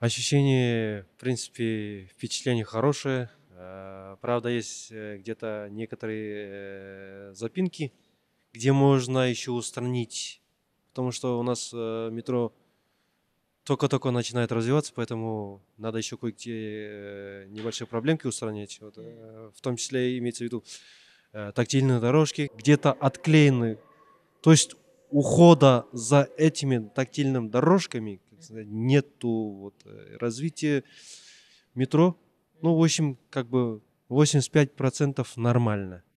Ощущение, в принципе, впечатление хорошее. Э, Правда, есть э, где-то некоторые э, запинки, где можно еще устранить. Потому что у нас метро только-только начинает развиваться, поэтому надо еще кое-где небольшие проблемки устранять. Вот, в том числе имеется в виду тактильные дорожки, где-то отклеены. То есть ухода за этими тактильными дорожками нету вот, э, развития метро. Ну, в общем, как бы 85% нормально.